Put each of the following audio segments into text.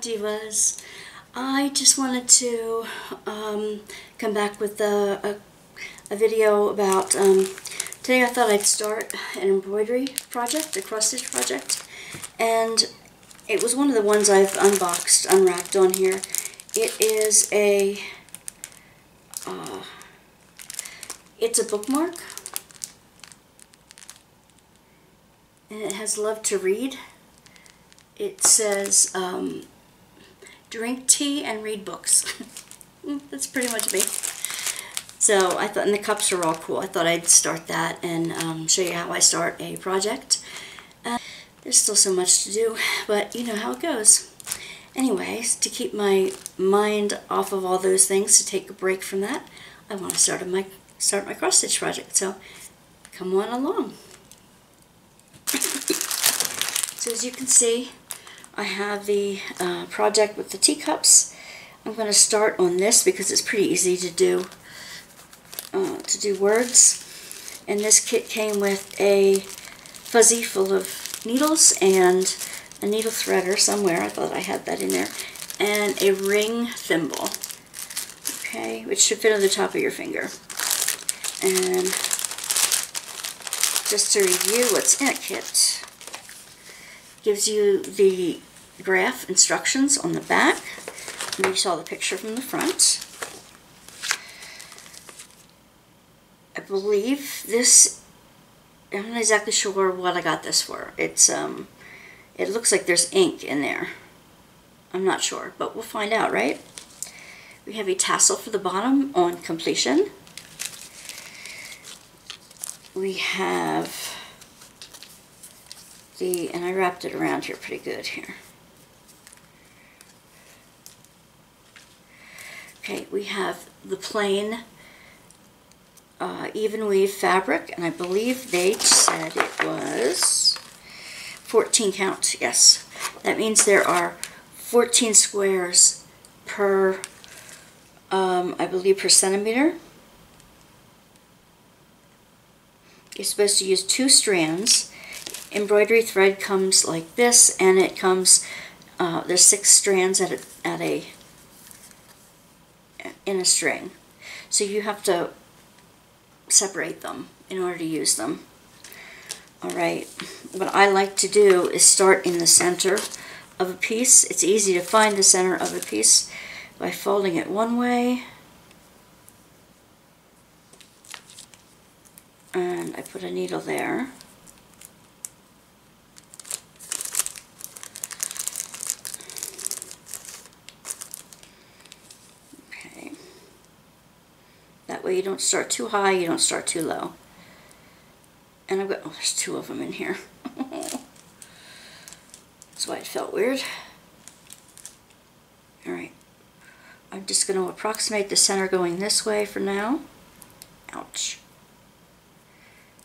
Divas. I just wanted to um, come back with a, a, a video about, um, today I thought I'd start an embroidery project, a cross stitch project, and it was one of the ones I've unboxed, unwrapped on here. It is a, uh, it's a bookmark, and it has love to read it says um, drink tea and read books. Mm, that's pretty much me. So I thought, and the cups are all cool. I thought I'd start that and um, show you how I start a project. Uh, there's still so much to do, but you know how it goes. Anyways, to keep my mind off of all those things, to take a break from that, I want to start my start my cross stitch project. So come on along. so as you can see, I have the uh, project with the teacups. I'm going to start on this because it's pretty easy to do uh, to do words. And this kit came with a fuzzy full of needles and a needle threader somewhere. I thought I had that in there. And a ring thimble. Okay, which should fit on the top of your finger. And just to review what's in a kit, gives you the graph instructions on the back. And you saw the picture from the front. I believe this, I'm not exactly sure what I got this for. It's, um, it looks like there's ink in there. I'm not sure, but we'll find out, right? We have a tassel for the bottom on completion. We have the, and I wrapped it around here pretty good here. Okay, we have the plain uh, even weave fabric, and I believe they said it was 14 count, yes. That means there are 14 squares per, um, I believe, per centimeter. You're supposed to use two strands. Embroidery thread comes like this, and it comes, uh, there's six strands at a, at a in a string. So you have to separate them in order to use them. Alright, what I like to do is start in the center of a piece. It's easy to find the center of a piece by folding it one way. And I put a needle there. You don't start too high, you don't start too low. And I've got, oh, there's two of them in here. That's why it felt weird. Alright, I'm just going to approximate the center going this way for now. Ouch.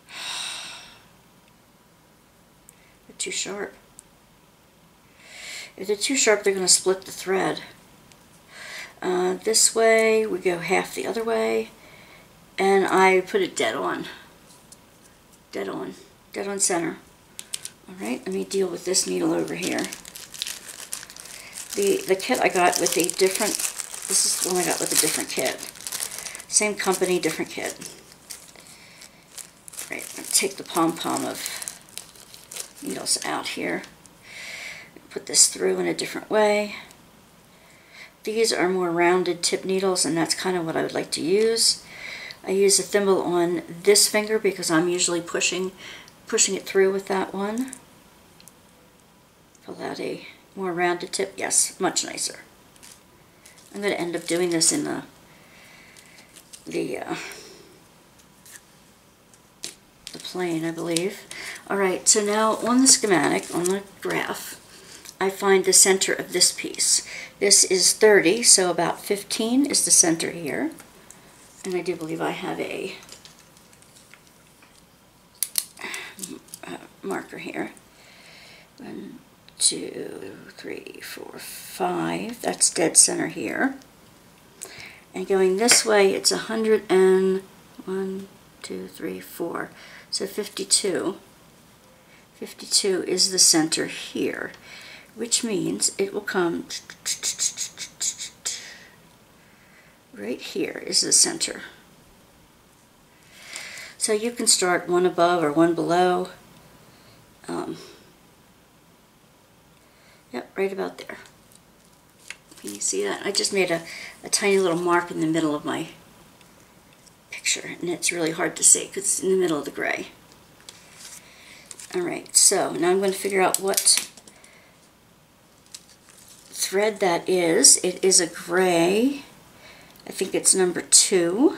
They're too sharp. If they're too sharp, they're going to split the thread. Uh, this way, we go half the other way and I put it dead on. Dead on. Dead on center. Alright, let me deal with this needle over here. The, the kit I got with a different, this is the one I got with a different kit. Same company, different kit. Right, take the pom-pom of needles out here. Put this through in a different way. These are more rounded tip needles, and that's kind of what I would like to use. I use a thimble on this finger because I'm usually pushing pushing it through with that one. Pull out a more rounded tip. Yes, much nicer. I'm going to end up doing this in the the uh, the plane, I believe. All right, so now on the schematic, on the graph, I find the center of this piece. This is 30, so about 15 is the center here. And I do believe I have a uh, marker here. One, two, three, four, five. That's dead center here. And going this way, it's a hundred and one, two, three, four. So 52. 52 is the center here. which means it will come right here is the center. So you can start one above or one below. Um, yep, right about there. Can you see that? I just made a, a tiny little mark in the middle of my picture, and it's really hard to see because it's in the middle of the gray. Alright, so now I'm going to figure out what thread that is. It is a gray. I think it's number two.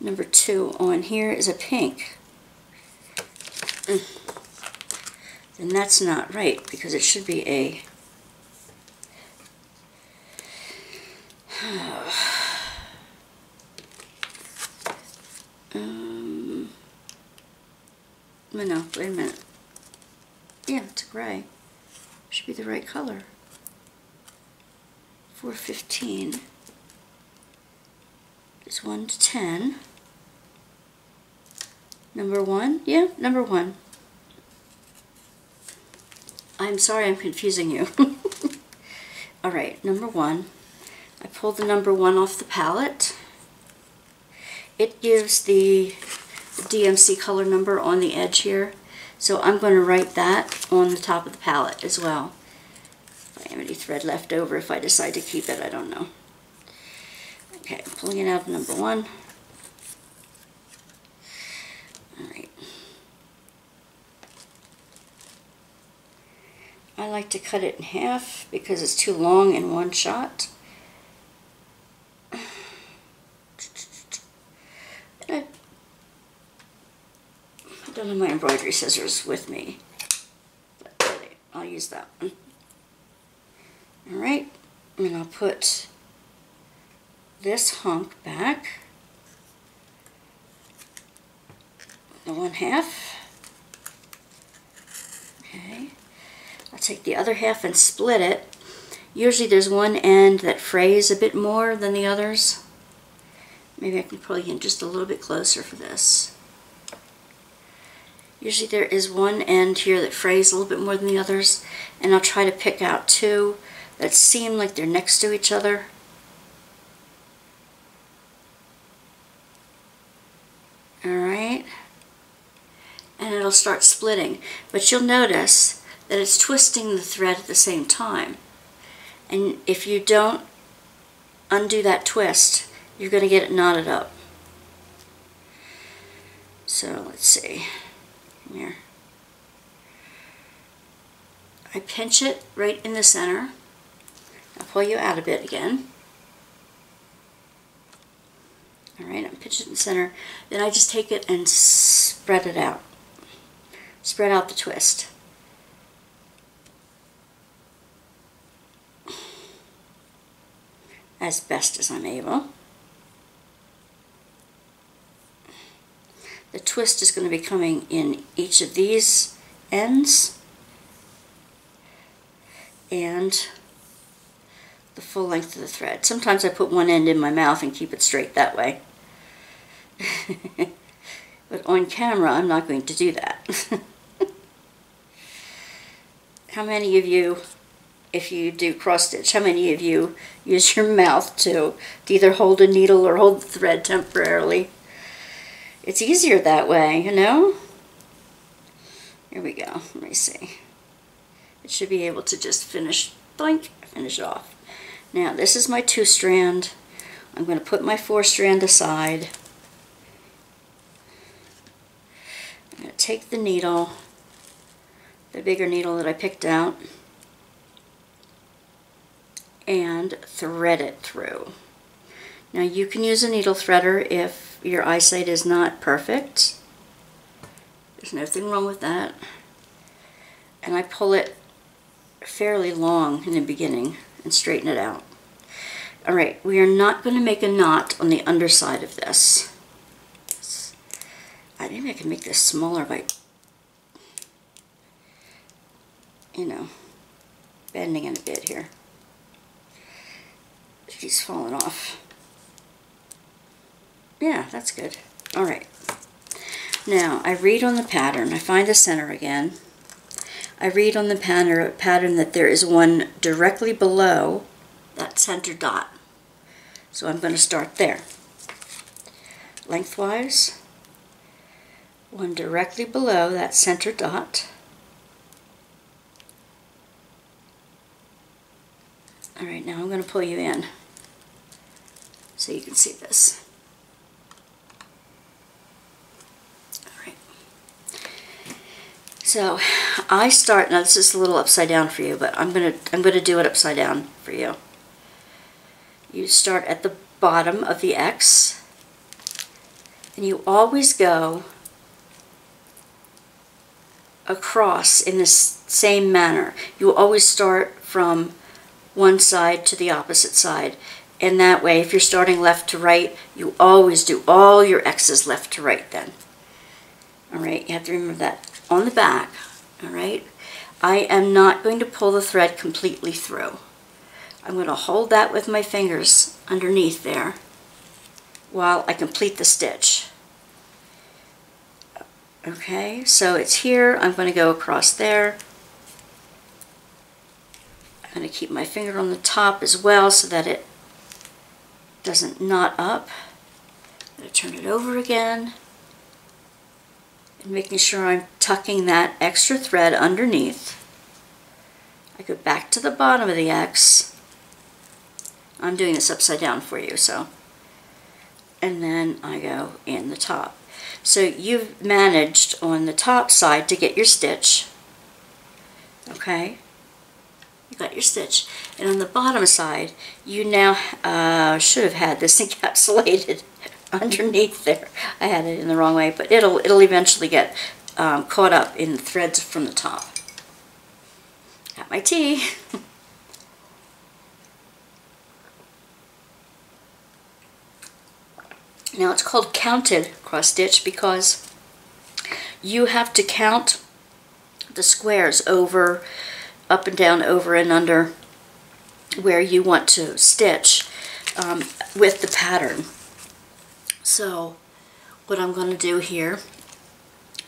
Number two on here is a pink. And that's not right because it should be a um, no, wait a minute. Yeah, it's gray. Should be the right color. 415 is 1 to 10. Number 1? Yeah, number 1. I'm sorry I'm confusing you. Alright, number 1. I pulled the number 1 off the palette. It gives the DMC color number on the edge here. So I'm going to write that on the top of the palette as well. If I have any thread left over, if I decide to keep it, I don't know. Okay, pulling out number one. Alright. I like to cut it in half because it's too long in one shot. I don't have my embroidery scissors with me, but I'll use that one. Alright, and I'll put this hunk back, the one half. Okay, I'll take the other half and split it. Usually there's one end that frays a bit more than the others. Maybe I can pull you in just a little bit closer for this. Usually there is one end here that frays a little bit more than the others, and I'll try to pick out two that seem like they're next to each other. Alright? And it'll start splitting. But you'll notice that it's twisting the thread at the same time. And if you don't undo that twist, you're going to get it knotted up. So let's see. Here. I pinch it right in the center. I'll pull you out a bit again. Alright, I'm pinching it in the center. Then I just take it and spread it out. Spread out the twist. As best as I'm able. The twist is going to be coming in each of these ends and the full length of the thread. Sometimes I put one end in my mouth and keep it straight that way. but on camera, I'm not going to do that. how many of you, if you do cross stitch, how many of you use your mouth to, to either hold a needle or hold the thread temporarily? It's easier that way, you know? Here we go. Let me see. It should be able to just finish, blink, finish off. Now, this is my two strand. I'm going to put my four strand aside. I'm going to take the needle, the bigger needle that I picked out, and thread it through. Now you can use a needle threader if your eyesight is not perfect. There's nothing wrong with that. And I pull it fairly long in the beginning and straighten it out. Alright, we are not going to make a knot on the underside of this. I maybe I can make this smaller by, you know, bending it a bit here. She's falling off. Yeah, that's good. Alright. Now, I read on the pattern. I find the center again. I read on the pattern, pattern that there is one directly below that center dot. So I'm going to start there. Lengthwise, one directly below that center dot. All right, now I'm going to pull you in so you can see this. All right. So I start, now this is a little upside down for you, but I'm going to I'm going to do it upside down for you. You start at the bottom of the X and you always go across in the same manner. You always start from one side to the opposite side. And that way, if you're starting left to right, you always do all your X's left to right then. All right, you have to remember that on the back, all right? I am not going to pull the thread completely through. I'm going to hold that with my fingers underneath there while I complete the stitch. Okay, so it's here. I'm going to go across there. I'm going to keep my finger on the top as well so that it doesn't knot up. I'm going to turn it over again and making sure I'm tucking that extra thread underneath. I go back to the bottom of the X. I'm doing this upside down for you, so. And then I go in the top. So you've managed on the top side to get your stitch. Okay? You got your stitch. And on the bottom side, you now uh, should have had this encapsulated underneath there. I had it in the wrong way, but it'll, it'll eventually get um, caught up in threads from the top. Got my tea. Now it's called counted cross stitch because you have to count the squares over, up and down, over and under where you want to stitch um, with the pattern. So what I'm going to do here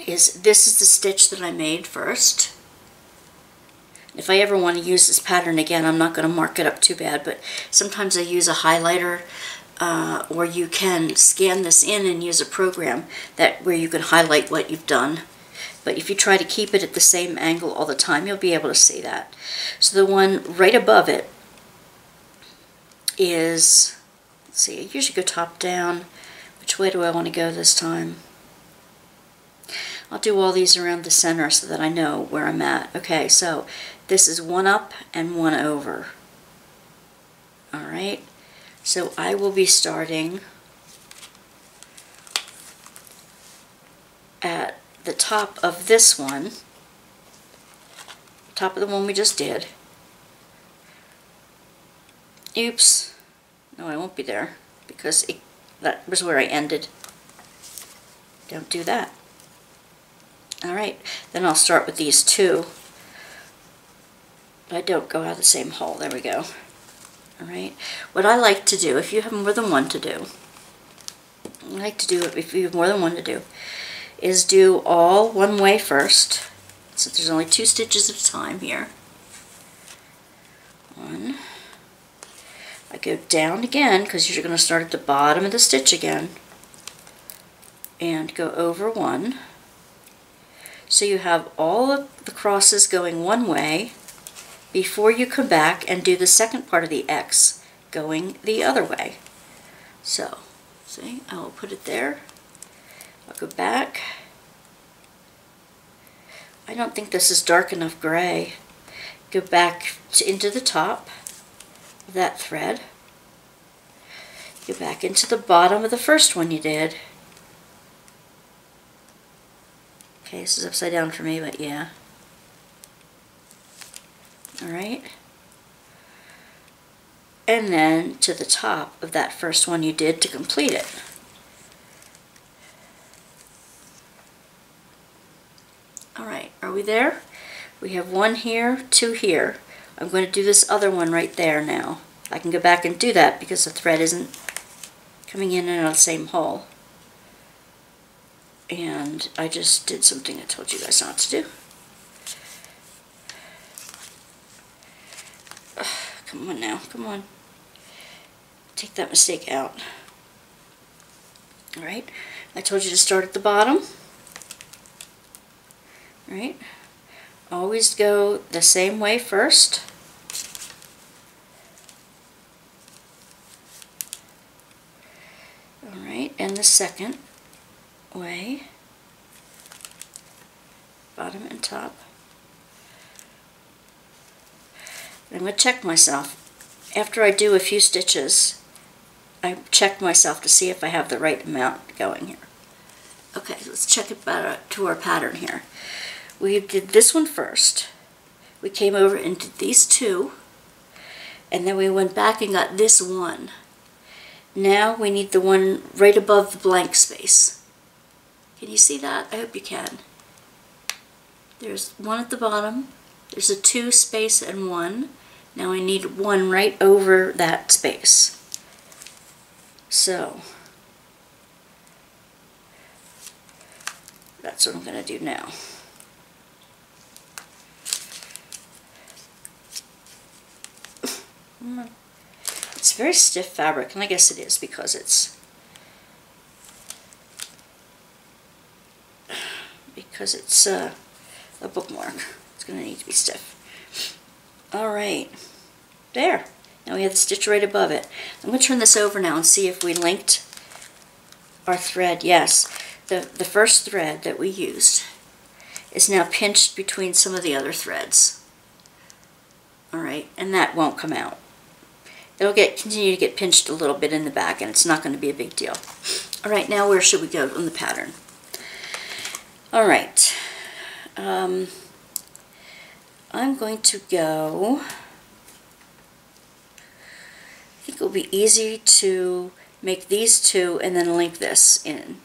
is this is the stitch that I made first. If I ever want to use this pattern again, I'm not going to mark it up too bad, but sometimes I use a highlighter uh, or you can scan this in and use a program that where you can highlight what you've done. But if you try to keep it at the same angle all the time, you'll be able to see that. So the one right above it is, let's see, I usually go top down. Which way do I want to go this time? I'll do all these around the center so that I know where I'm at. Okay, so this is one up and one over. All right. So I will be starting at the top of this one, top of the one we just did. Oops. No, I won't be there because it, that was where I ended. Don't do that. Alright, then I'll start with these two. I don't go out of the same hole. There we go. All right. What I like to do, if you have more than one to do, I like to do if you have more than one to do, is do all one way first. So there's only two stitches at a time here. One. I go down again because you're going to start at the bottom of the stitch again and go over one. So you have all of the crosses going one way before you come back and do the second part of the X going the other way. So, see, I will put it there. I'll go back. I don't think this is dark enough gray. Go back to, into the top of that thread. Go back into the bottom of the first one you did. Okay, this is upside down for me, but yeah all right? And then to the top of that first one you did to complete it. All right, are we there? We have one here, two here. I'm going to do this other one right there now. I can go back and do that because the thread isn't coming in and out of the same hole. And I just did something I told you guys not to do. Come on now, come on. Take that mistake out. All right, I told you to start at the bottom. All right, always go the same way first. All right, and the second way, bottom and top. I'm going to check myself. After I do a few stitches, I check myself to see if I have the right amount going here. Okay, let's check it better to our pattern here. We did this one first. We came over and did these two. And then we went back and got this one. Now we need the one right above the blank space. Can you see that? I hope you can. There's one at the bottom. There's a two space and one. Now I need one right over that space. So, that's what I'm going to do now. It's very stiff fabric, and I guess it is because it's because it's uh, a bookmark. It's going to need to be stiff. All right, there. Now we have the stitch right above it. I'm going to turn this over now and see if we linked our thread. Yes, the, the first thread that we used is now pinched between some of the other threads. All right, and that won't come out. It'll get continue to get pinched a little bit in the back and it's not going to be a big deal. All right, now where should we go on the pattern? All right, um, I'm going to go, I think it will be easy to make these two and then link this in.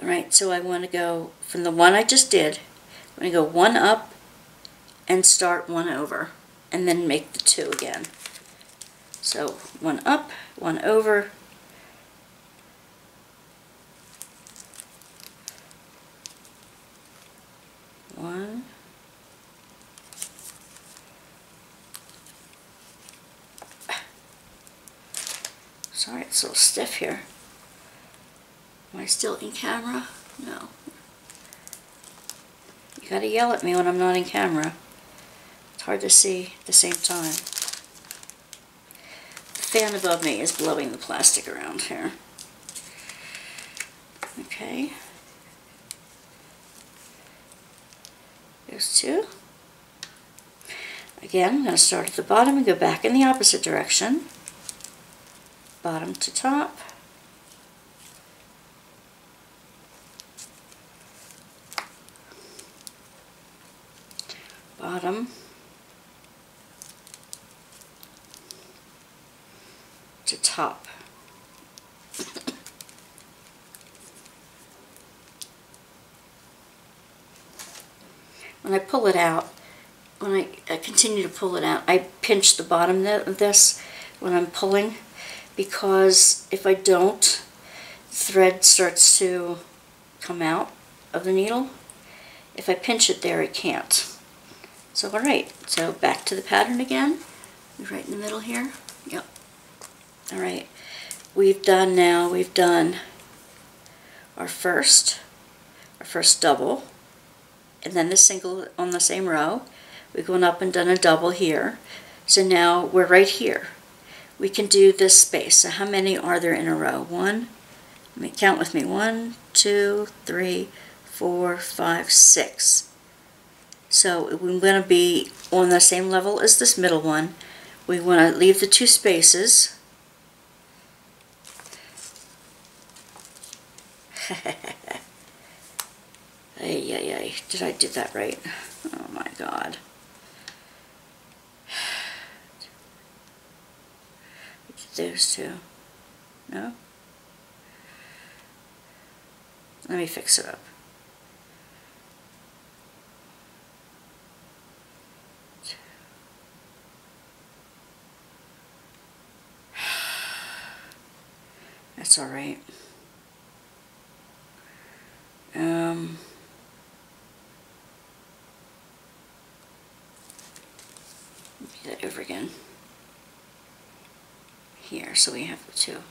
All right, so I want to go from the one I just did, I'm going to go one up and start one over and then make the two again. So one up, one over, one, sorry it's a little stiff here. Am I still in camera? No. You gotta yell at me when I'm not in camera. It's hard to see at the same time The fan above me is blowing the plastic around here. Okay. There's two. Again, I'm going to start at the bottom and go back in the opposite direction. Bottom to top. Bottom to top. when I pull it out, when I, I, continue to pull it out, I pinch the bottom of this when I'm pulling because if I don't, thread starts to come out of the needle. If I pinch it there, it can't. So, alright, so back to the pattern again. Right in the middle here. Yep. All right, we've done now, we've done our first, our first double, and then the single on the same row. We've gone up and done a double here. So now we're right here. We can do this space. So how many are there in a row? One, let me count with me. One, two, three, four, five, six. So we're going to be on the same level as this middle one. We want to leave the two spaces ay, ay, ay. Did I do that right? Oh my god. Those two. No? Let me fix it up. That's all right. Um, do that over again. Here, so we have the two.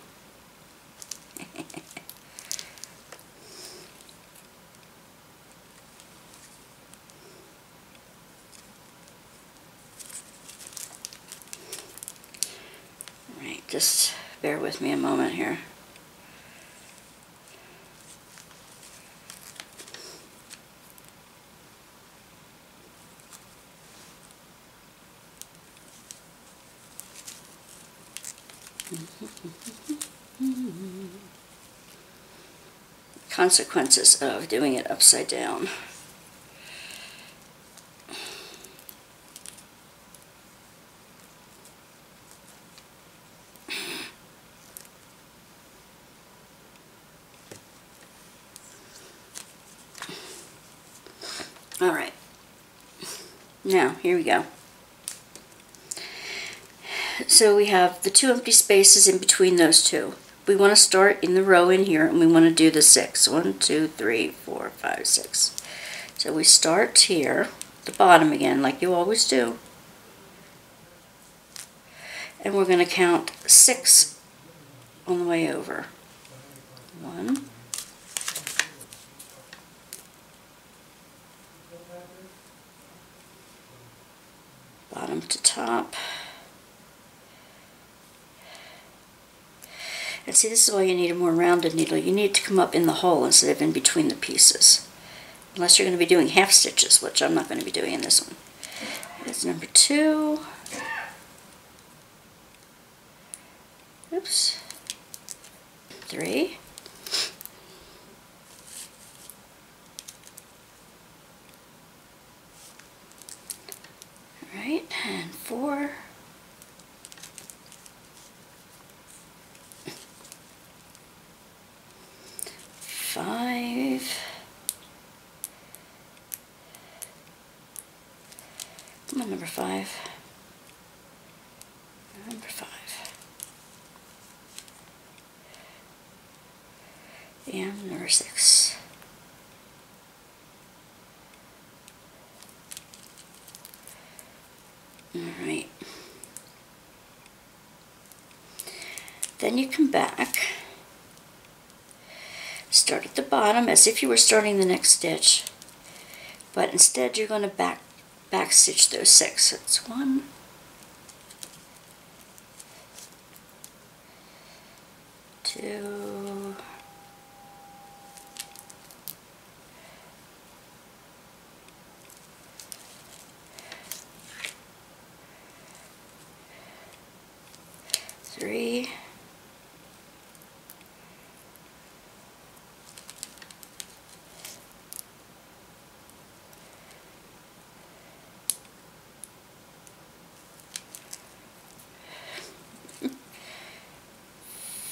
Right, just bear with me a moment here. Consequences of doing it upside down. All right. Now, here we go. So we have the two empty spaces in between those two. We want to start in the row in here and we want to do the six. One, two, three, four, five, six. So we start here, the bottom again, like you always do. And we're going to count six on the way over. One, bottom to top. And see, this is why you need a more rounded needle. You need to come up in the hole instead of in between the pieces. Unless you're going to be doing half stitches, which I'm not going to be doing in this one. That's number two. Oops. Three. All right, and four. Five. Number five. Number five. And number six. All right. Then you come back, start at the bottom as if you were starting the next stitch, but instead you're going to back back stitch those six. It's one, two, three,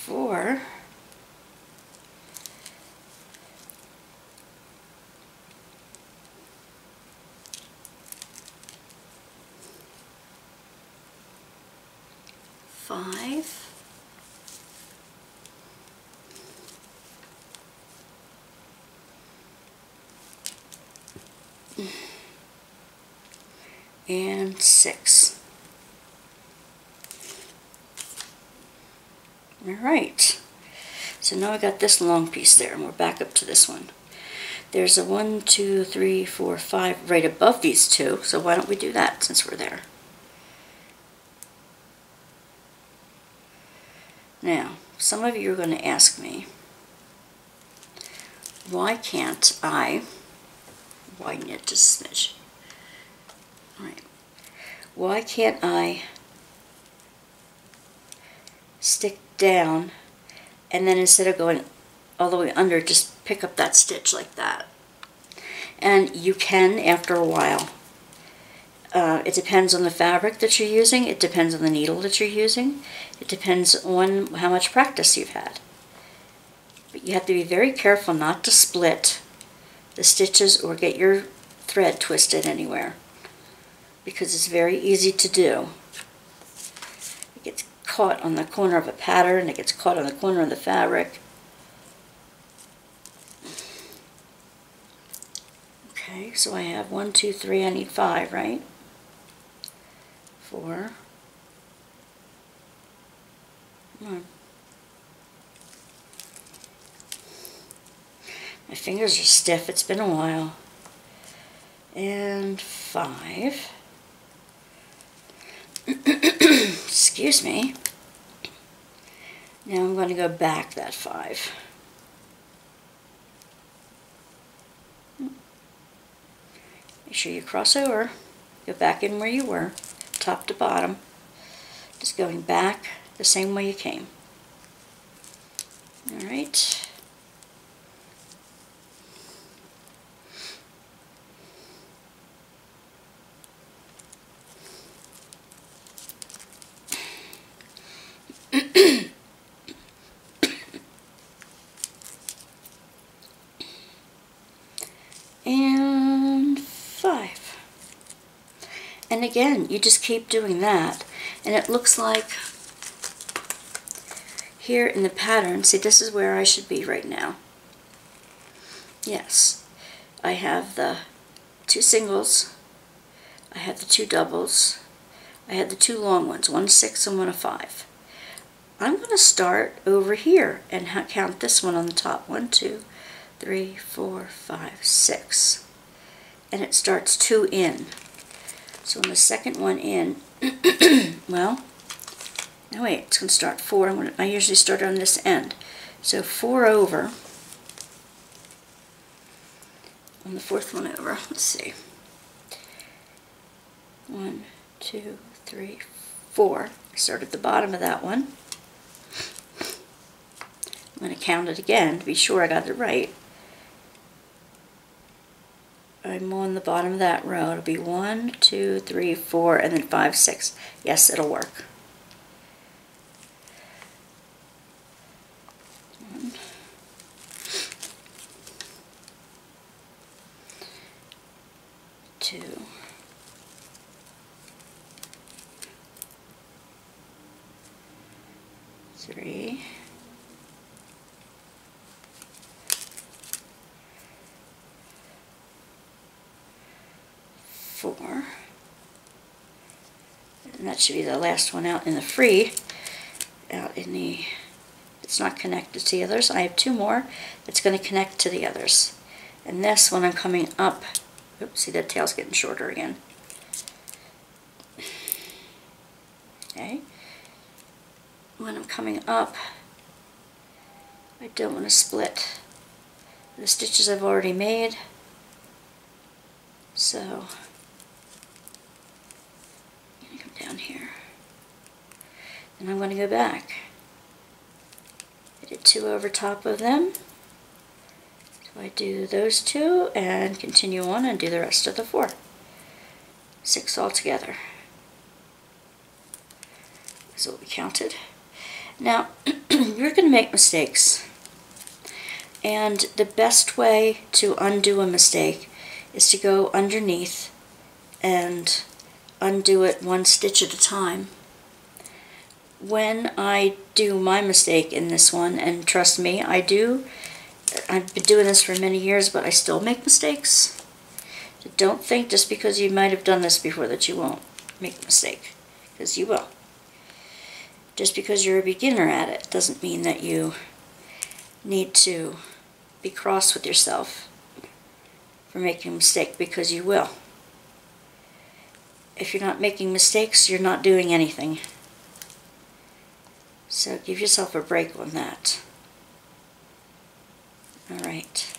four, five, and six. All right. So now I got this long piece there, and we're back up to this one. There's a one, two, three, four, five right above these two, so why don't we do that since we're there? Now, some of you are going to ask me, why can't I widen it just a smidge? All right. Why can't I stick down and then instead of going all the way under, just pick up that stitch like that? And you can after a while. Uh, it depends on the fabric that you're using. It depends on the needle that you're using. It depends on how much practice you've had. But you have to be very careful not to split the stitches or get your thread twisted anywhere because it's very easy to do. It gets caught on the corner of a pattern, it gets caught on the corner of the fabric. Okay, so I have one, two, three, I need five, right? four. Come on. My fingers are stiff. It's been a while. And five. Excuse me. Now I'm going to go back that five. Make sure you cross over. Go back in where you were, top to bottom. Just going back the same way you came. All right. and five. And again, you just keep doing that. And it looks like here in the pattern, see this is where I should be right now. Yes, I have the two singles, I have the two doubles, I had the two long ones, one six and one a five. I'm going to start over here and count this one on the top. One, two, three, four, five, six. And it starts two in. So on the second one in, well, no wait, it's going to start four. Gonna, I usually start on this end. So four over. On the fourth one over, let's see. One, two, three, four. Start at the bottom of that one. I'm going to count it again to be sure I got it right. I'm on the bottom of that row. It'll be one, two, three, four, and then five, six. Yes, it'll work. One. Two. Three. four. And should be the last one out in the free. Out in the, it's not connected to the others. I have two more that's going to connect to the others. And this, when I'm coming up, oops, see that tail's getting shorter again. Okay. When I'm coming up, I don't want to split the stitches I've already made. So down here. And I'm going to go back. I did two over top of them. So I do those two and continue on and do the rest of the four. Six altogether. That's what we counted. Now, you're going to make mistakes. And the best way to undo a mistake is to go underneath and undo it one stitch at a time. When I do my mistake in this one, and trust me, I do, I've been doing this for many years, but I still make mistakes. don't think just because you might have done this before that you won't make a mistake, because you will. Just because you're a beginner at it doesn't mean that you need to be cross with yourself for making a mistake, because you will if you're not making mistakes, you're not doing anything. So give yourself a break on that. All right.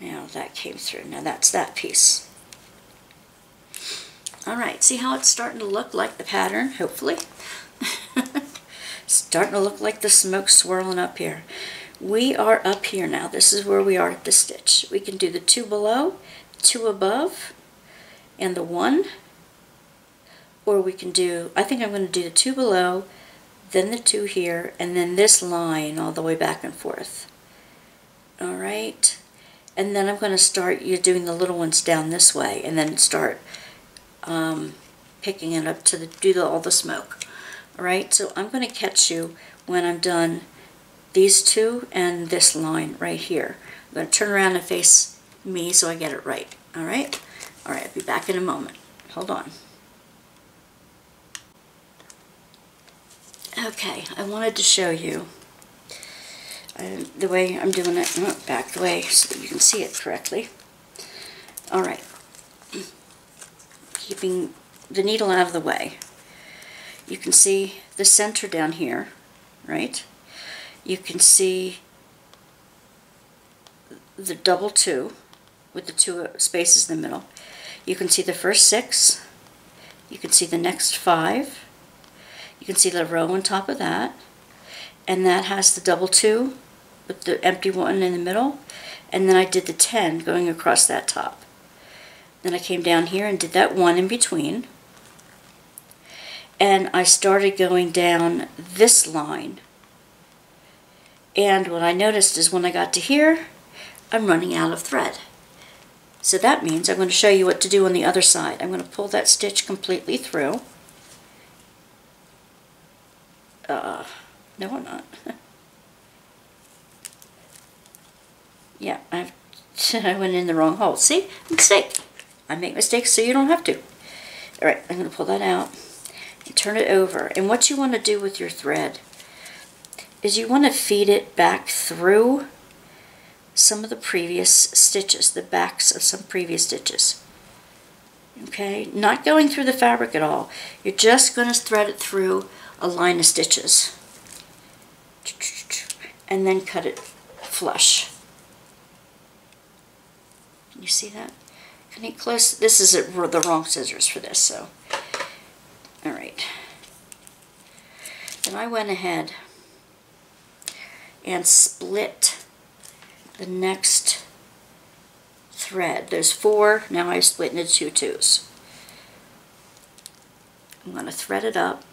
Now that came through. Now that's that piece. All right, see how it's starting to look like the pattern, hopefully? starting to look like the smoke swirling up here. We are up here now. This is where we are at the stitch. We can do the two below, two above, and the one, or we can do, I think I'm going to do the two below, then the two here, and then this line all the way back and forth. All right, and then I'm going to start you doing the little ones down this way, and then start um, picking it up to the, do the, all the smoke. All right, so I'm going to catch you when I'm done these two and this line right here. I'm going to turn around and face me so I get it right. All right. All right, I'll be back in a moment. Hold on. Okay, I wanted to show you uh, the way I'm doing it, uh, back the way so that you can see it correctly. All right, keeping the needle out of the way. You can see the center down here, right? You can see the double two with the two spaces in the middle. You can see the first six. You can see the next five. You can see the row on top of that. And that has the double two with the empty one in the middle. And then I did the 10 going across that top. Then I came down here and did that one in between. And I started going down this line. And what I noticed is when I got to here, I'm running out of thread. So that means I'm going to show you what to do on the other side. I'm going to pull that stitch completely through. Uh, no, I'm not. yeah, I've, I went in the wrong hole. See? Mistake. I make mistakes so you don't have to. All right, I'm going to pull that out and turn it over. And what you want to do with your thread is you want to feed it back through some of the previous stitches, the backs of some previous stitches. Okay, not going through the fabric at all. You're just going to thread it through a line of stitches. And then cut it flush. Can you see that? Can you close? This is a, the wrong scissors for this, so. All right. Then I went ahead and split the next thread. There's four, now I split into two twos. I'm going to thread it up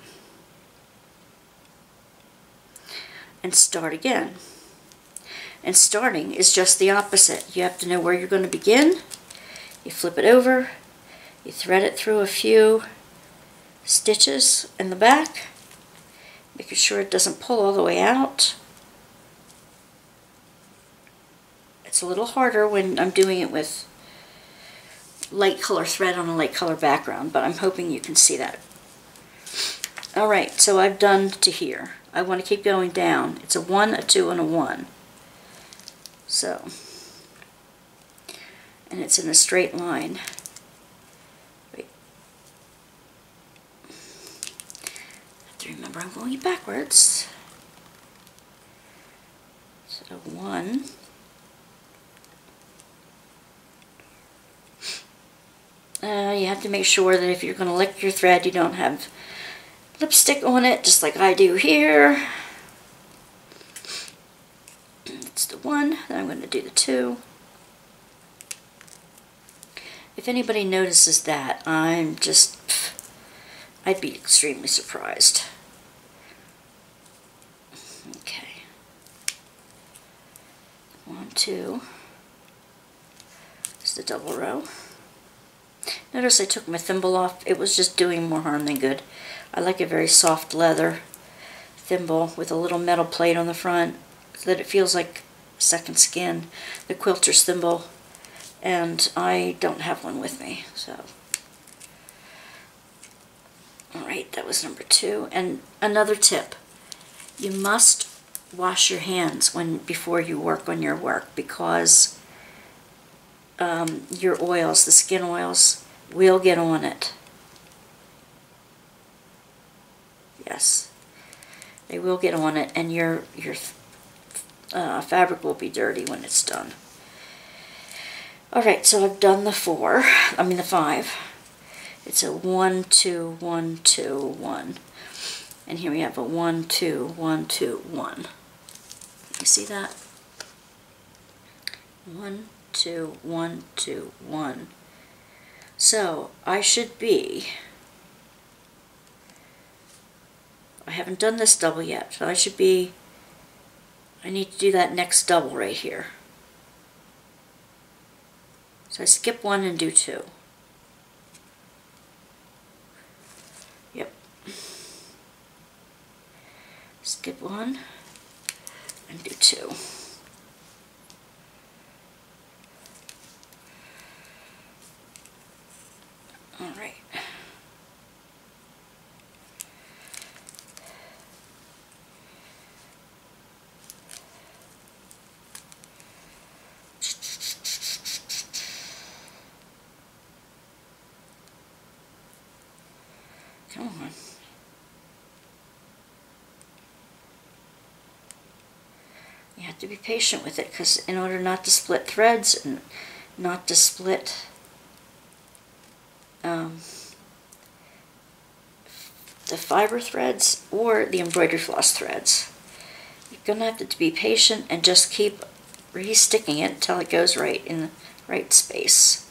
and start again. And starting is just the opposite. You have to know where you're going to begin. You flip it over, you thread it through a few stitches in the back, making sure it doesn't pull all the way out. It's a little harder when I'm doing it with light color thread on a light color background, but I'm hoping you can see that. Alright, so I've done to here. I want to keep going down. It's a 1, a 2, and a 1. So, and it's in a straight line. Wait. I have to remember I'm going backwards. So 1, Uh, you have to make sure that if you're going to lick your thread, you don't have lipstick on it, just like I do here. It's the one, then I'm going to do the two. If anybody notices that, I'm just, I'd be extremely surprised. Okay. One, two. It's the double row. Notice I took my thimble off. It was just doing more harm than good. I like a very soft leather thimble with a little metal plate on the front so that it feels like second skin. The quilter's thimble. And I don't have one with me, so. Alright, that was number two. And another tip. You must wash your hands when before you work on your work because um, your oils, the skin oils, will get on it. Yes, they will get on it, and your your uh, fabric will be dirty when it's done. All right, so I've done the four. I mean the five. It's a one, two, one, two, one, and here we have a one, two, one, two, one. You see that? One, two, one, two, one. So I should be, I haven't done this double yet, so I should be, I need to do that next double right here. So I skip one and do two. Yep. Skip one and do two. All right. Have to be patient with it because in order not to split threads and not to split um, the fiber threads or the embroidery floss threads. You're going to have to be patient and just keep re-sticking it until it goes right in the right space.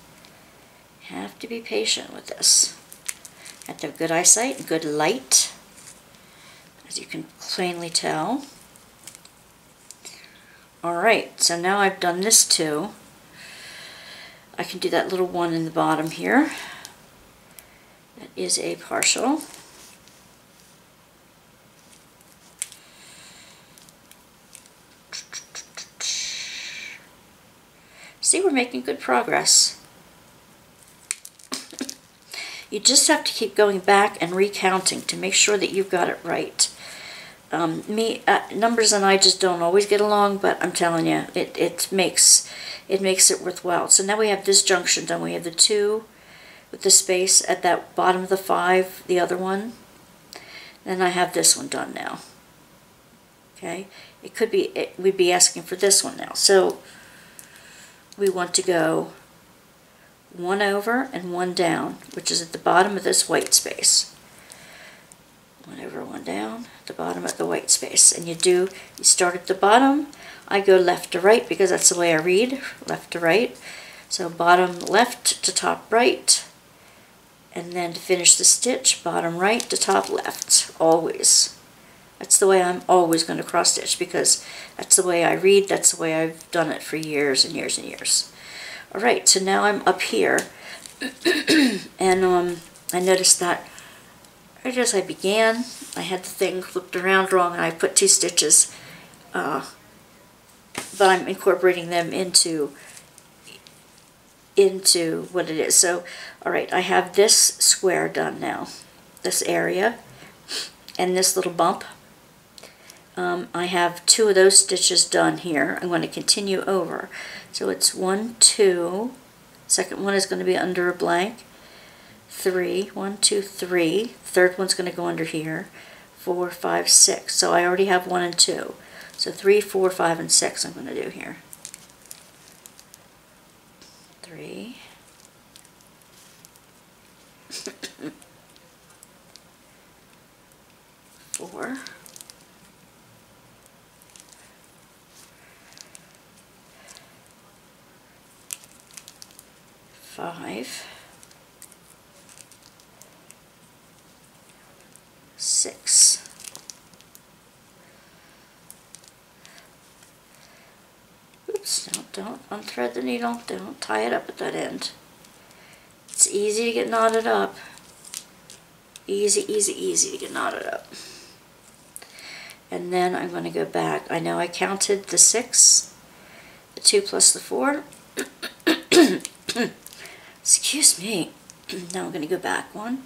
You have to be patient with this. You have to have good eyesight and good light, as you can plainly tell. Alright, so now I've done this too. I can do that little one in the bottom here. That is a partial. See, we're making good progress. you just have to keep going back and recounting to make sure that you've got it right. Um, me, uh, numbers and I just don't always get along, but I'm telling you, it, it makes it makes it worthwhile. So now we have this junction done. We have the two with the space at that bottom of the five, the other one. Then I have this one done now. Okay, it could be, it, we'd be asking for this one now. So we want to go one over and one down, which is at the bottom of this white space. One one down, the bottom of the white space. And you do, you start at the bottom. I go left to right because that's the way I read, left to right. So bottom left to top right. And then to finish the stitch, bottom right to top left, always. That's the way I'm always going to cross stitch because that's the way I read, that's the way I've done it for years and years and years. Alright, so now I'm up here and um, I noticed that right as I began, I had the thing flipped around wrong and I put two stitches, uh, but I'm incorporating them into into what it is. So, alright, I have this square done now, this area, and this little bump um, I have two of those stitches done here. I'm going to continue over. So it's one, two. Second one is going to be under a blank. Three, one, two, three. Third one's going to go under here. Four, five, six. So I already have one and two. So three, four, five, and six I'm going to do here. Three. Four. five, six, oops, don't, don't unthread the needle, don't tie it up at that end. It's easy to get knotted up. Easy, easy, easy to get knotted up. And then I'm going to go back. I know I counted the six, the two plus the four. Excuse me. now I'm going to go back one.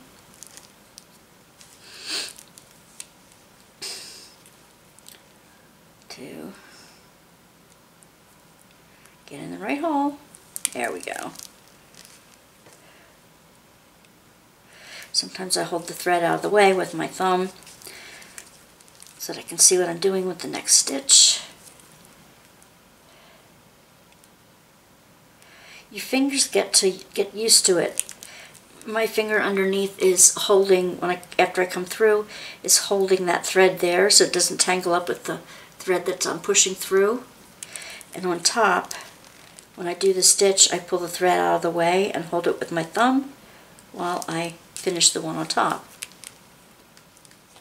Two. Get in the right hole. There we go. Sometimes I hold the thread out of the way with my thumb so that I can see what I'm doing with the next stitch. your fingers get to get used to it. My finger underneath is holding, when I, after I come through, is holding that thread there so it doesn't tangle up with the thread that I'm pushing through. And on top, when I do the stitch, I pull the thread out of the way and hold it with my thumb while I finish the one on top.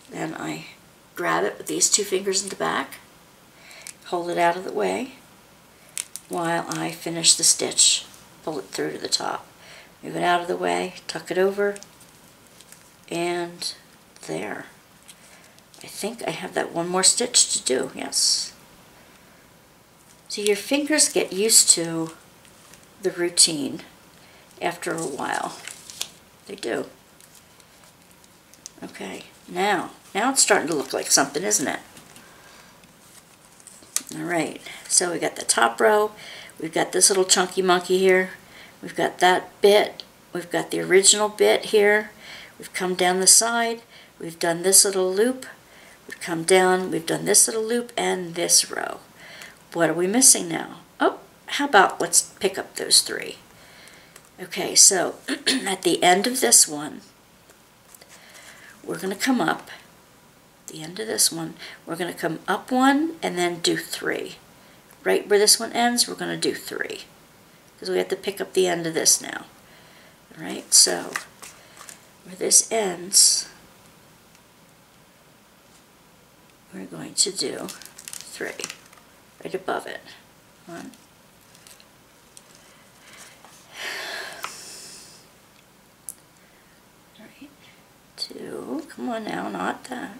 Then I grab it with these two fingers in the back, hold it out of the way while I finish the stitch pull it through to the top. Move it out of the way, tuck it over, and there. I think I have that one more stitch to do, yes. So your fingers get used to the routine after a while. They do. Okay, now, now it's starting to look like something, isn't it? All right, so we got the top row, we've got this little chunky monkey here, we've got that bit, we've got the original bit here, we've come down the side, we've done this little loop, we've come down, we've done this little loop and this row. what are we missing now? Oh, how about let's pick up those three. Okay, so at the end of this one, we're going to come up, the end of this one, we're going to come up one and then do three. Right where this one ends, we're going to do three. Because we have to pick up the end of this now. All right, so where this ends, we're going to do three right above it. One, right, two, come on now, not that.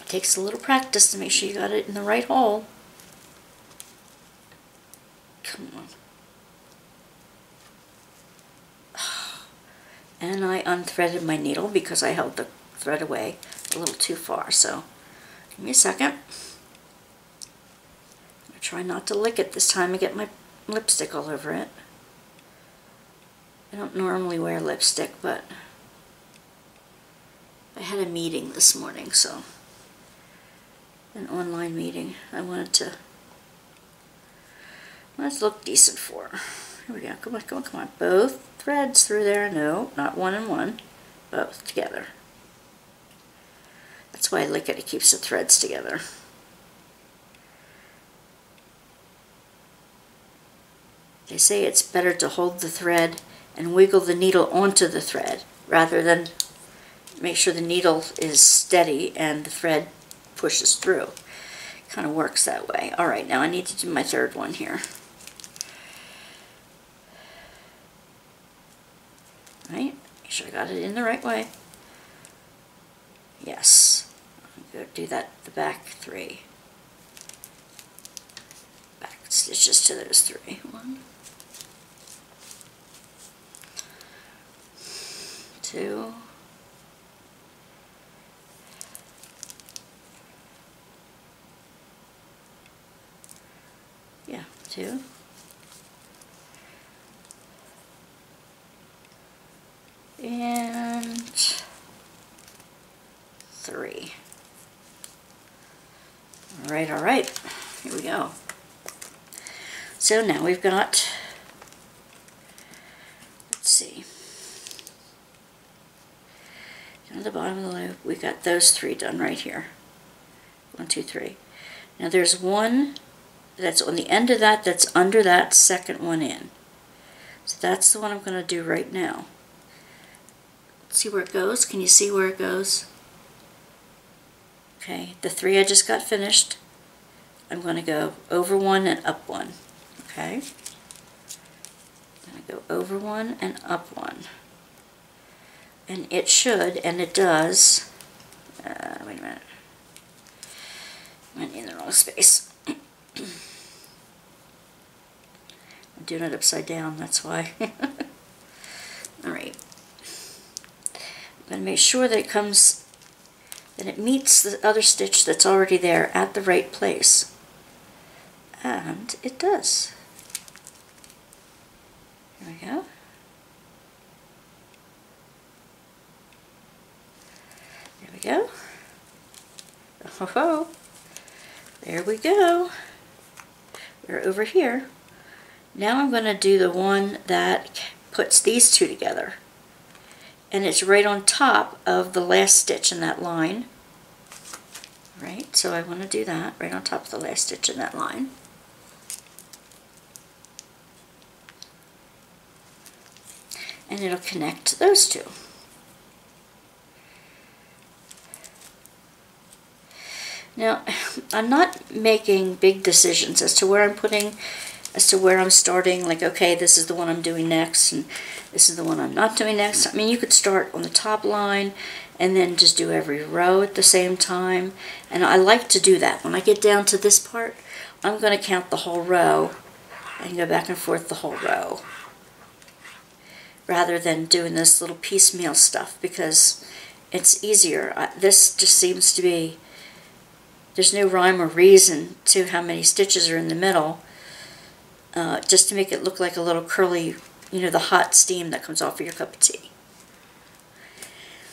It takes a little practice to make sure you got it in the right hole. Come on. And I unthreaded my needle because I held the thread away a little too far, so give me a second. I try not to lick it this time and get my lipstick all over it. I don't normally wear lipstick, but I had a meeting this morning, so an online meeting. I wanted to let's look decent for. Here we go. Come on, come on, come on. Both threads through there. No, not one and one. Both together. That's why I like it. It keeps the threads together. They say it's better to hold the thread and wiggle the needle onto the thread rather than make sure the needle is steady and the thread pushes through. Kind of works that way. All right, now I need to do my third one here. Right, make sure I got it in the right way. Yes, Do that the back three. Back stitches to those three. One, two, yeah, two, and three. All right, all right, here we go. So now we've got, let's see, down at the bottom of the loop, we've got those three done right here. One, two, three. Now there's one that's on the end of that that's under that second one in. So that's the one I'm going to do right now. See where it goes? Can you see where it goes? Okay, the three I just got finished, I'm going to go over one and up one. Okay? I'm going to go over one and up one. And it should, and it does, uh, wait a minute, went in the wrong space. I'm doing it upside down, that's why. Alright. I'm going to make sure that it comes, that it meets the other stitch that's already there at the right place. And it does. There we go. There we go. Oh, ho, there we go. We're over here. Now I'm going to do the one that puts these two together and it's right on top of the last stitch in that line. Right, so I want to do that right on top of the last stitch in that line. And it'll connect those two. Now, I'm not making big decisions as to where I'm putting as to where I'm starting, like, okay, this is the one I'm doing next, and this is the one I'm not doing next. I mean, you could start on the top line and then just do every row at the same time. And I like to do that. When I get down to this part, I'm going to count the whole row and go back and forth the whole row rather than doing this little piecemeal stuff because it's easier. I, this just seems to be, there's no rhyme or reason to how many stitches are in the middle uh, just to make it look like a little curly, you know, the hot steam that comes off of your cup of tea.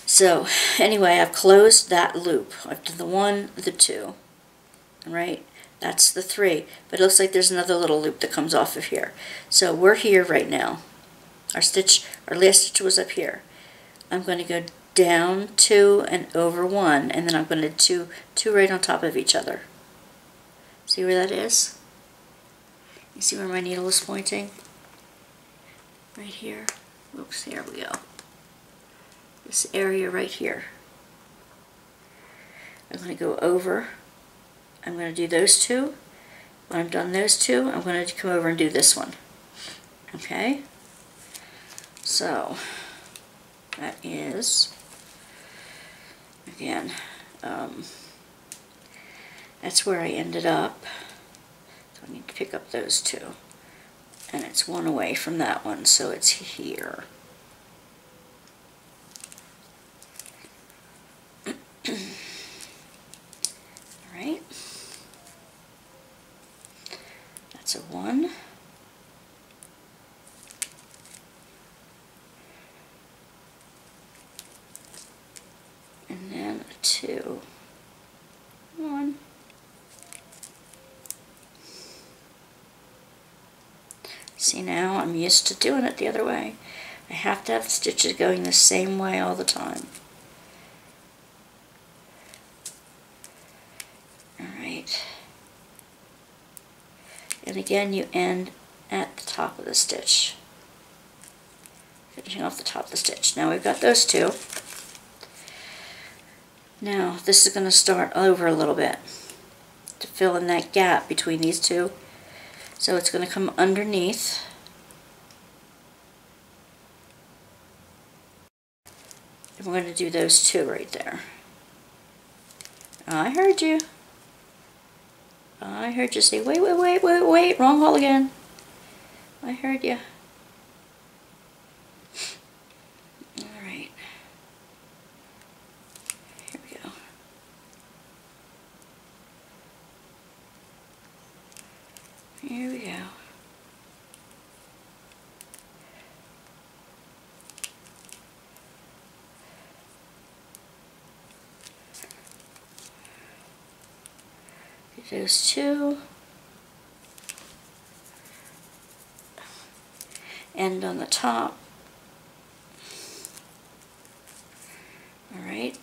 So anyway, I've closed that loop. I've done the one, the two. right? That's the three, but it looks like there's another little loop that comes off of here. So we're here right now. Our stitch, our last stitch was up here. I'm going to go down two and over one, and then I'm going to do two, right on top of each other. See where that is? You see where my needle is pointing? Right here. Oops, here we go. This area right here. I'm going to go over. I'm going to do those two. When I've done those two, I'm going to come over and do this one. Okay? So, that is, again, um, that's where I ended up. So I need to pick up those two. And it's one away from that one, so it's here. Alright. That's a one. And then a two. One. See now, I'm used to doing it the other way. I have to have the stitches going the same way all the time. Alright. And again, you end at the top of the stitch. Finishing off the top of the stitch. Now we've got those two. Now, this is going to start over a little bit to fill in that gap between these two. So it's going to come underneath. And we're going to do those two right there. I heard you. I heard you say, wait, wait, wait, wait, wait, wrong hole again. I heard you. Alright. Here we go. Here we go. Do those two. End on the top. Alright.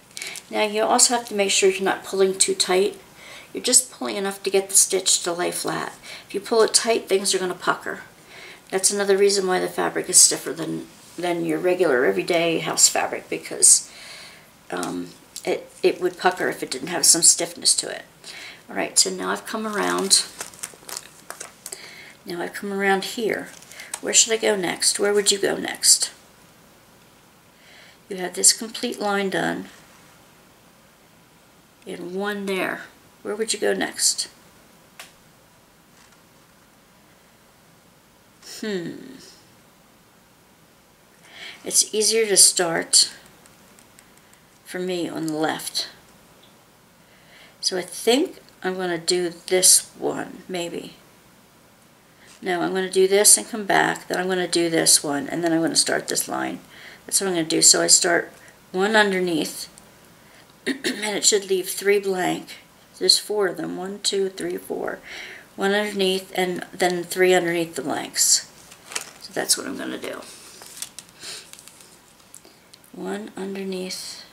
Now you also have to make sure you're not pulling too tight. You're just pulling enough to get the stitch to lay flat. If you pull it tight, things are going to pucker. That's another reason why the fabric is stiffer than, than your regular everyday house fabric because um, it, it would pucker if it didn't have some stiffness to it. Alright, so now I've come around. Now I've come around here. Where should I go next? Where would you go next? You have this complete line done. And one there. Where would you go next? Hmm. It's easier to start for me on the left. So I think I'm going to do this one, maybe. No, I'm going to do this and come back, then I'm going to do this one, and then I'm going to start this line. That's what I'm going to do. So I start one underneath, and it should leave three blank. There's four of them. One, two, three, four. One underneath, and then three underneath the blanks. So that's what I'm going to do. One underneath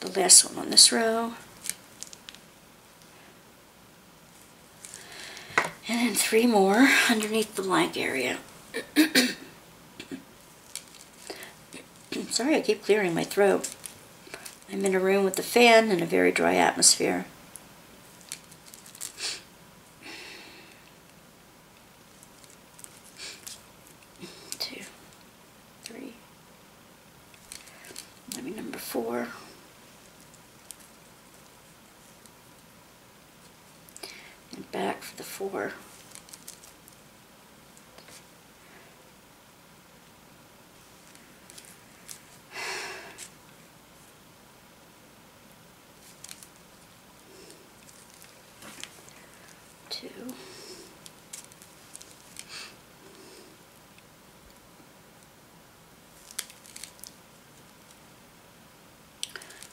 the last one on this row. And then three more underneath the blank area. Sorry, I keep clearing my throat. I'm in a room with a fan and a very dry atmosphere. Two, three, maybe number four. And back for the four. two.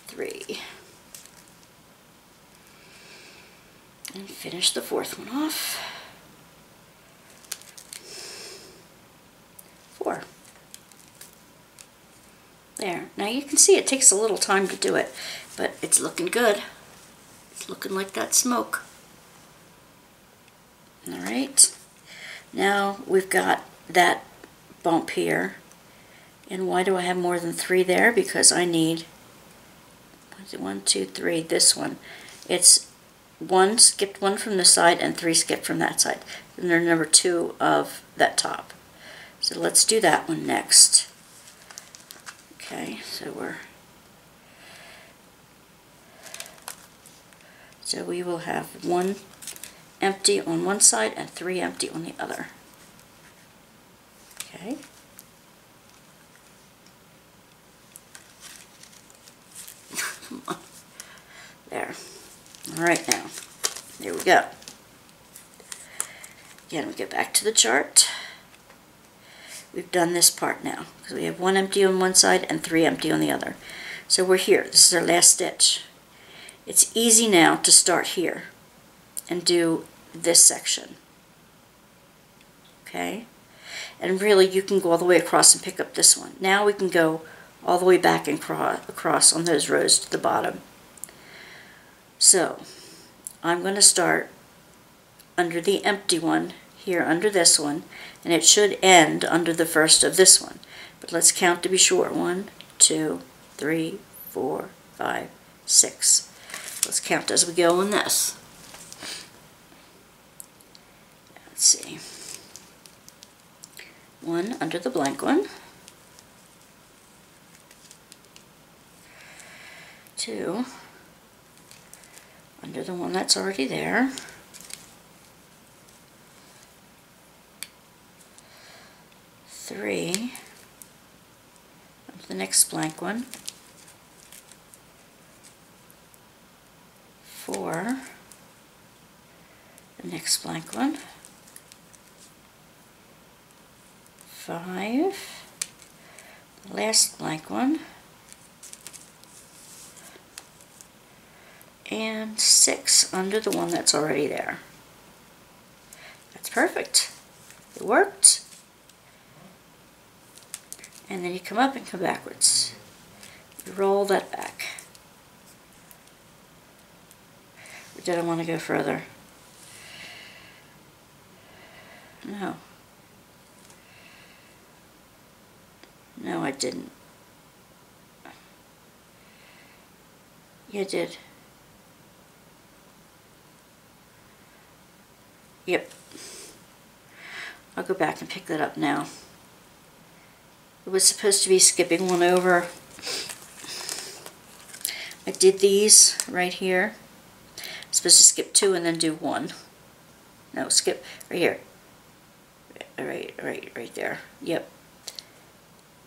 Three. And finish the fourth one off. Four. There. Now you can see it takes a little time to do it, but it's looking good. It's looking like that smoke. All right. Now we've got that bump here. And why do I have more than three there? Because I need one, two, three, this one. It's one skipped one from the side and three skipped from that side. And they're number two of that top. So let's do that one next. Okay, so we're so we will have one empty on one side and three empty on the other. Okay. there. All right now, there we go. Again, we get back to the chart. We've done this part now because we have one empty on one side and three empty on the other. So we're here. This is our last stitch. It's easy now to start here and do this section. Okay? And really, you can go all the way across and pick up this one. Now we can go all the way back and across on those rows to the bottom. So, I'm going to start under the empty one here under this one, and it should end under the first of this one. But let's count to be sure. One, two, three, four, five, six. Let's count as we go on this. Let's see. One under the blank one. Two under the one that's already there. Three the next blank one. Four the next blank one. five, the last blank one, and six under the one that's already there. That's perfect. It worked. And then you come up and come backwards. You roll that back. Or did I want to go further? No. No, I didn't. You did. Yep. I'll go back and pick that up now. It was supposed to be skipping one over. I did these right here. I'm supposed to skip two and then do one. No, skip right here. Right, right, right there. Yep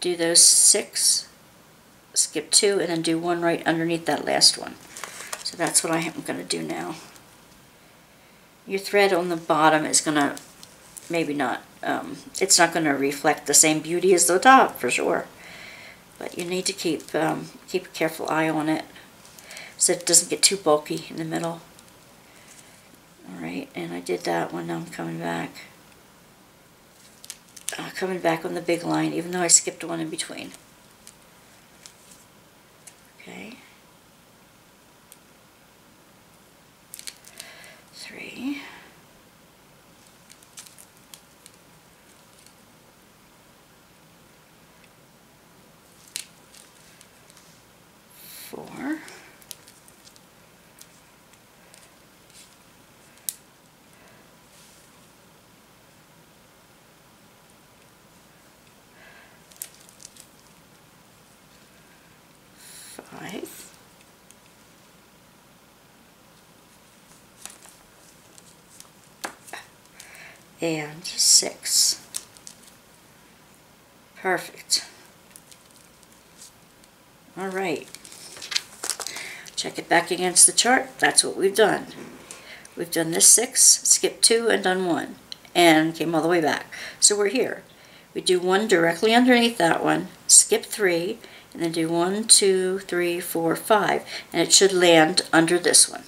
do those six, skip two, and then do one right underneath that last one. So that's what I am going to do now. Your thread on the bottom is going to, maybe not, um, it's not going to reflect the same beauty as the top for sure. But you need to keep, um, keep a careful eye on it so it doesn't get too bulky in the middle. Alright, and I did that one, now I'm coming back uh, coming back on the big line, even though I skipped one in between. Okay. Three. Four. five. And six. Perfect. All right. Check it back against the chart. That's what we've done. We've done this six, skipped two, and done one. And came all the way back. So we're here. We do one directly underneath that one, skip three, and then do one, two, three, four, five, and it should land under this one.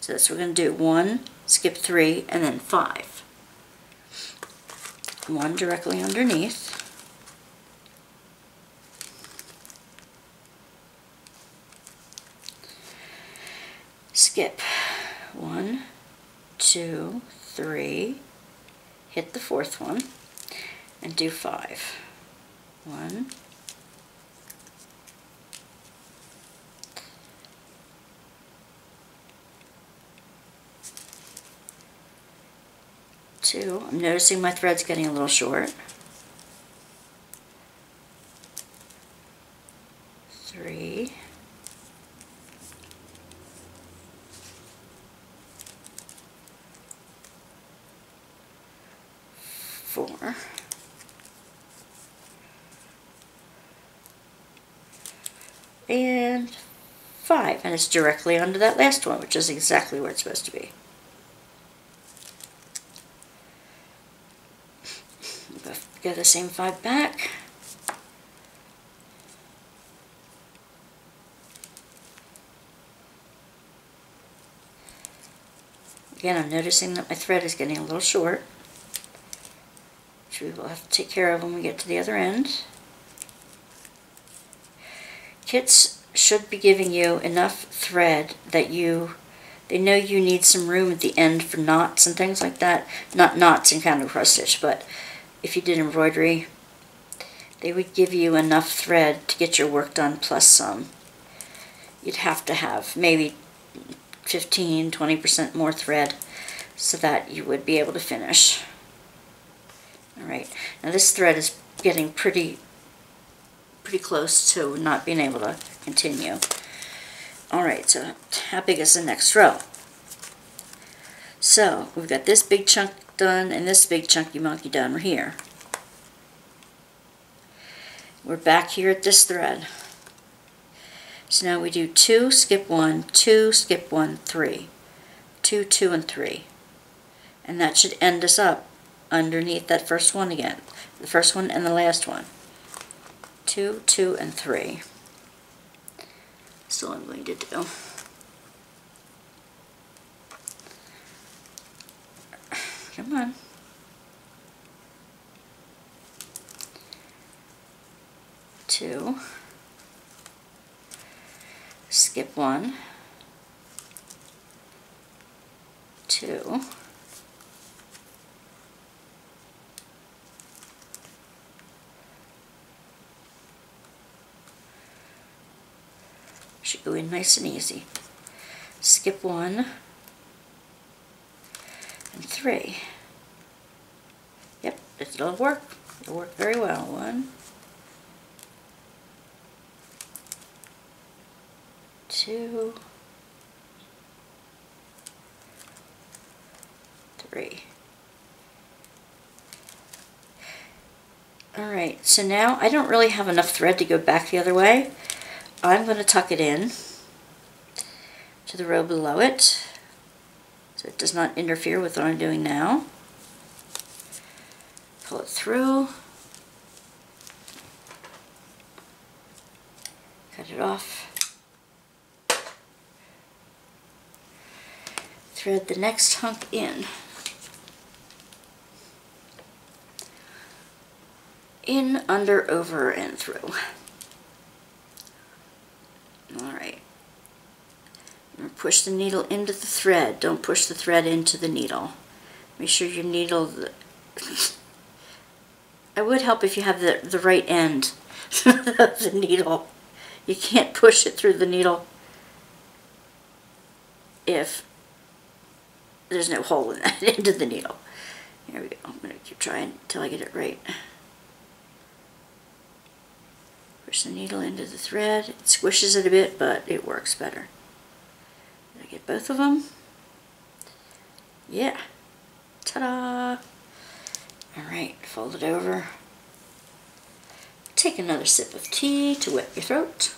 So that's what we're going to do. One, skip three, and then five. One directly underneath. Skip. One, two, three. Hit the fourth one and do five. One, two. I'm noticing my thread's getting a little short. Three. Four. And five. And it's directly under that last one, which is exactly where it's supposed to be. Get the same five back. Again, I'm noticing that my thread is getting a little short, which we will have to take care of when we get to the other end. Kits should be giving you enough thread that you, they know you need some room at the end for knots and things like that. Not knots in counted cross stitch, but if you did embroidery, they would give you enough thread to get your work done plus some. You'd have to have maybe 15, 20% more thread so that you would be able to finish. Alright, now this thread is getting pretty pretty close to not being able to continue. Alright, so how big is the next row? So, we've got this big chunk done and this big chunky monkey done here. We're back here at this thread. So now we do two, skip one, two, skip one, three. Two, two, and three. And that should end us up underneath that first one again. The first one and the last one. Two, two, and three. So I'm going to do. Come on. Two. Skip one. Two. Should go in nice and easy. Skip one and three. Yep, it'll work. It'll work very well. One, two, three. Alright, so now I don't really have enough thread to go back the other way. I'm going to tuck it in to the row below it so it does not interfere with what I'm doing now. Pull it through. Cut it off. Thread the next hunk in. In, under, over, and through. Alright. Push the needle into the thread. Don't push the thread into the needle. Make sure your needle... I would help if you have the, the right end of the needle. You can't push it through the needle if there's no hole in that end of the needle. Here we go. I'm going to keep trying until I get it right. Push the needle into the thread. It squishes it a bit, but it works better. I get both of them? Yeah. Ta-da! Alright, fold it over. Take another sip of tea to wet your throat.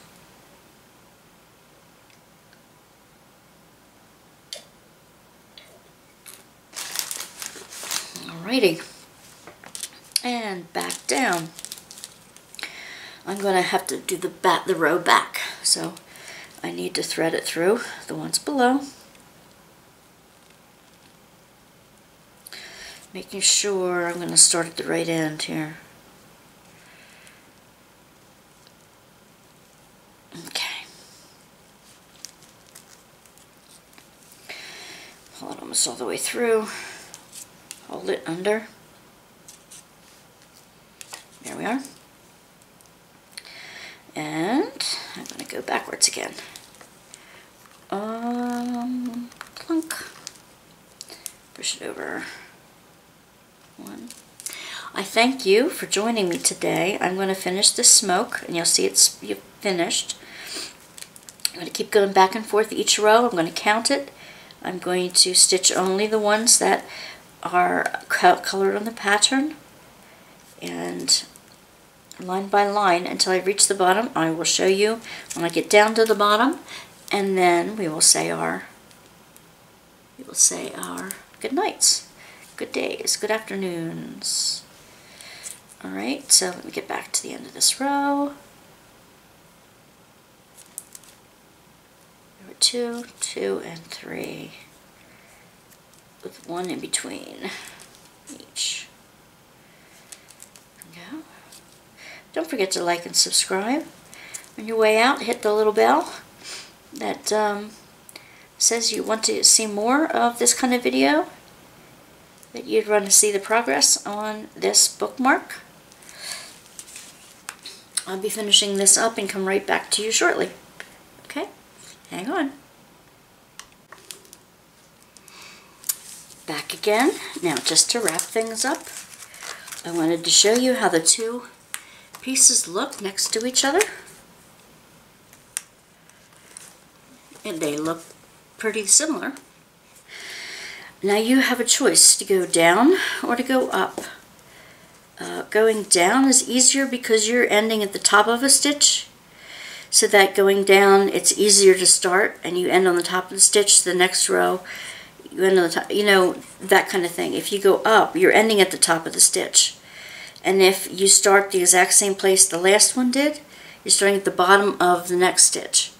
Alrighty. And back down. I'm going to have to do the bat the row back. So I need to thread it through the ones below. Making sure I'm going to start at the right end here. Okay. Pull it almost all the way through. Hold it under. There we are. And I'm going to go backwards again. Um, plunk. Push it over. One. I thank you for joining me today. I'm going to finish the smoke, and you'll see it's finished. I'm going to keep going back and forth each row. I'm going to count it. I'm going to stitch only the ones that are colored on the pattern. And line by line until I reach the bottom. I will show you when I get down to the bottom and then we will say our we will say our good nights, good days, good afternoons. Alright, so let me get back to the end of this row. Two, two, and three with one in between each. Go. Don't forget to like and subscribe. On your way out, hit the little bell that um, says you want to see more of this kind of video, that you'd want to see the progress on this bookmark. I'll be finishing this up and come right back to you shortly. Okay, hang on. Back again. Now just to wrap things up, I wanted to show you how the two pieces look next to each other. And they look pretty similar. Now you have a choice to go down or to go up. Uh, going down is easier because you're ending at the top of a stitch. So that going down, it's easier to start and you end on the top of the stitch. The next row, you end on the top, you know, that kind of thing. If you go up, you're ending at the top of the stitch. And if you start the exact same place the last one did, you're starting at the bottom of the next stitch.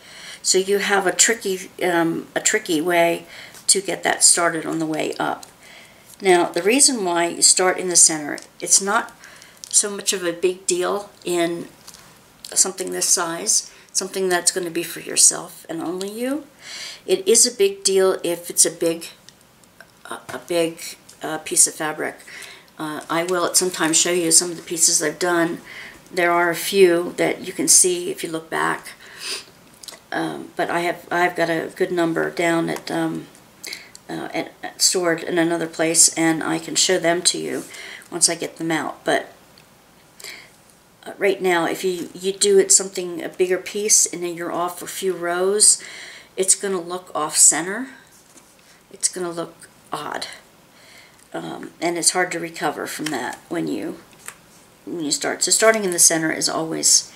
So you have a tricky, um, a tricky way to get that started on the way up. Now, the reason why you start in the center, it's not so much of a big deal in something this size, something that's going to be for yourself and only you. It is a big deal if it's a big, a big uh, piece of fabric. Uh, I will at some time show you some of the pieces I've done. There are a few that you can see if you look back. Um, but I have I've got a good number down at, um, uh, at, at, stored in another place, and I can show them to you once I get them out. But uh, right now, if you you do it something a bigger piece, and then you're off a few rows, it's going to look off center. It's going to look odd um, and it's hard to recover from that when you when you start. So starting in the center is always,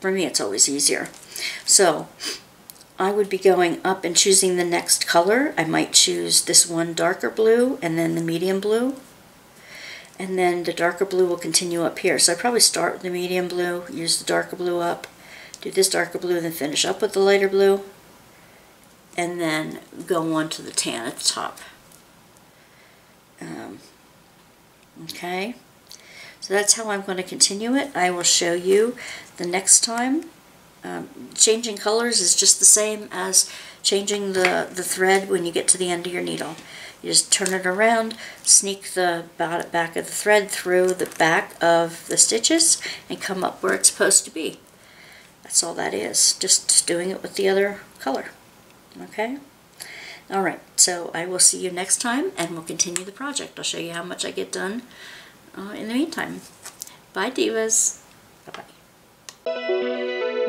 for me, it's always easier. So I would be going up and choosing the next color. I might choose this one darker blue and then the medium blue. And then the darker blue will continue up here. So I probably start with the medium blue, use the darker blue up, do this darker blue, then finish up with the lighter blue, and then go on to the tan at the top. Um, okay, so that's how I'm going to continue it. I will show you the next time. Um, changing colors is just the same as changing the, the thread when you get to the end of your needle. You just turn it around, sneak the back of the thread through the back of the stitches, and come up where it's supposed to be. That's all that is, just doing it with the other color. Okay? Alright, so I will see you next time and we'll continue the project. I'll show you how much I get done uh, in the meantime. Bye, Divas. Bye-bye.